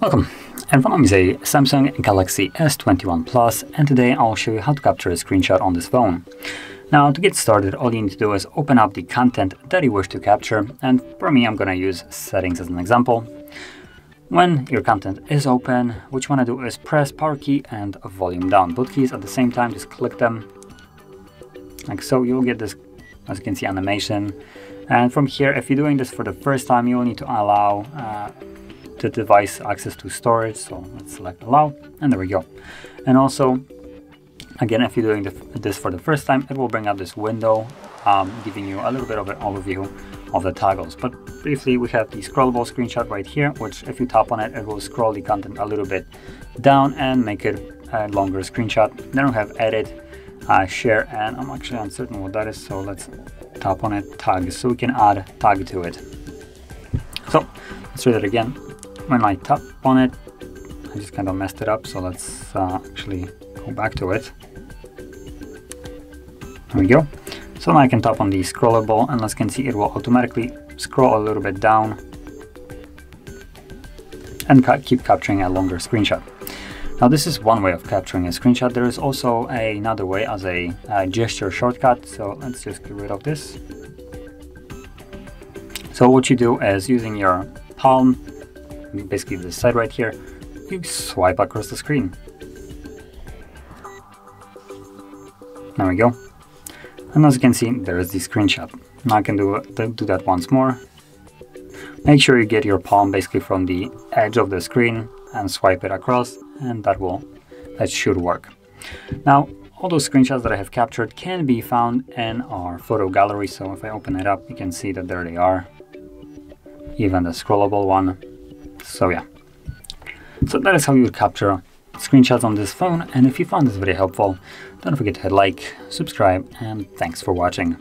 Welcome, and front of me is a Samsung Galaxy S21 Plus, and today I'll show you how to capture a screenshot on this phone. Now to get started, all you need to do is open up the content that you wish to capture, and for me I'm gonna use settings as an example. When your content is open, what you wanna do is press power key and volume down, both keys at the same time, just click them, like so, you'll get this, as you can see, animation. And from here, if you're doing this for the first time, you will need to allow uh, the device access to storage. So let's select allow and there we go. And also, again, if you're doing this for the first time, it will bring up this window um, giving you a little bit of an overview of the toggles. But briefly, we have the scrollable screenshot right here, which if you tap on it, it will scroll the content a little bit down and make it a longer screenshot. Then we have edit, uh, share, and I'm actually uncertain what that is. So let's tap on it, tag, so we can add tag to it. So let's read that again when I tap on it, I just kind of messed it up. So let's uh, actually go back to it. There we go. So now I can tap on the scrollable and as you can see it will automatically scroll a little bit down and keep capturing a longer screenshot. Now this is one way of capturing a screenshot. There is also another way as a, a gesture shortcut. So let's just get rid of this. So what you do is using your palm basically this side right here, you swipe across the screen. There we go. And as you can see, there is the screenshot. Now I can do, do that once more. Make sure you get your palm basically from the edge of the screen and swipe it across and that will, that should work. Now, all those screenshots that I have captured can be found in our photo gallery. So if I open it up, you can see that there they are. Even the scrollable one so yeah. So that is how you would capture screenshots on this phone and if you found this video helpful, don't forget to hit like, subscribe and thanks for watching.